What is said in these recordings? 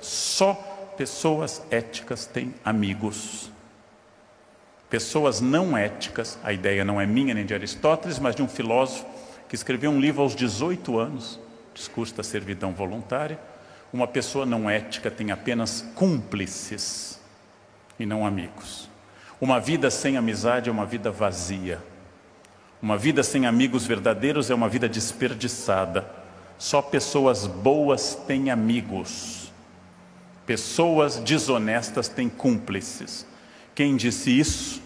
Só pessoas éticas têm amigos. Pessoas não éticas, a ideia não é minha nem de Aristóteles, mas de um filósofo que escreveu um livro aos 18 anos, Discurso da Servidão Voluntária. Uma pessoa não ética tem apenas cúmplices e não amigos. Uma vida sem amizade é uma vida vazia. Uma vida sem amigos verdadeiros é uma vida desperdiçada. Só pessoas boas têm amigos. Pessoas desonestas têm cúmplices. Quem disse isso?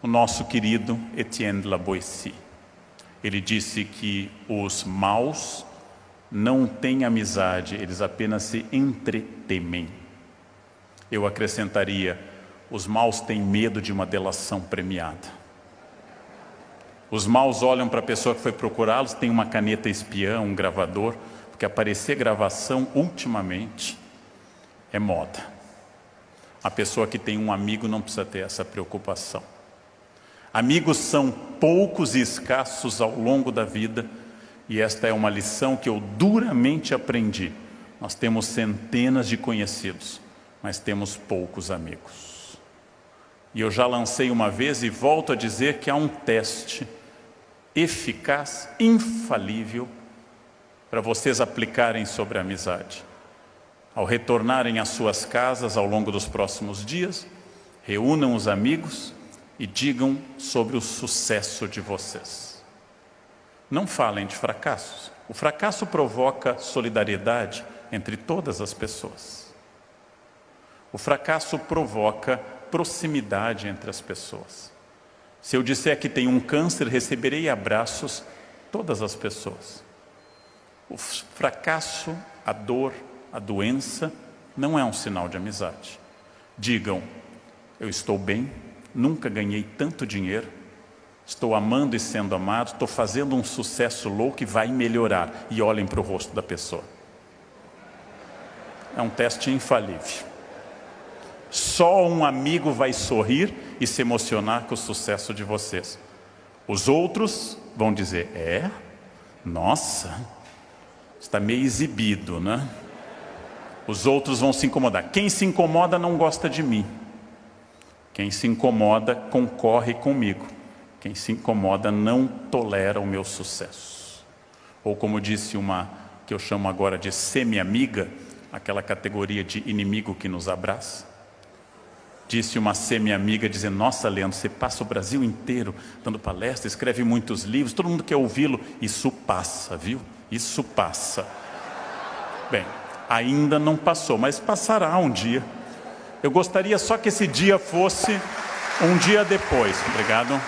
O nosso querido Etienne Laboissy. Ele disse que os maus não têm amizade, eles apenas se entretemem. Eu acrescentaria: os maus têm medo de uma delação premiada. Os maus olham para a pessoa que foi procurá-los, tem uma caneta espiã, um gravador, porque aparecer gravação ultimamente é moda. A pessoa que tem um amigo não precisa ter essa preocupação. Amigos são poucos e escassos ao longo da vida, e esta é uma lição que eu duramente aprendi. Nós temos centenas de conhecidos, mas temos poucos amigos. E eu já lancei uma vez e volto a dizer que há um teste eficaz, infalível, para vocês aplicarem sobre a amizade. Ao retornarem às suas casas ao longo dos próximos dias, reúnam os amigos e digam sobre o sucesso de vocês. Não falem de fracassos. O fracasso provoca solidariedade entre todas as pessoas. O fracasso provoca proximidade entre as pessoas. Se eu disser que tenho um câncer, receberei abraços todas as pessoas. O fracasso, a dor, a doença não é um sinal de amizade. Digam: eu estou bem, nunca ganhei tanto dinheiro, estou amando e sendo amado, estou fazendo um sucesso louco e vai melhorar. E olhem para o rosto da pessoa. É um teste infalível. Só um amigo vai sorrir e se emocionar com o sucesso de vocês. Os outros vão dizer: é, nossa, está meio exibido, né? Os outros vão se incomodar. Quem se incomoda não gosta de mim. Quem se incomoda concorre comigo. Quem se incomoda não tolera o meu sucesso. Ou como disse uma que eu chamo agora de semi-amiga, aquela categoria de inimigo que nos abraça. Disse uma semi-amiga dizendo: Nossa, Leandro, você passa o Brasil inteiro dando palestra, escreve muitos livros, todo mundo quer ouvi-lo. Isso passa, viu? Isso passa. Bem, ainda não passou, mas passará um dia. Eu gostaria só que esse dia fosse um dia depois. Obrigado.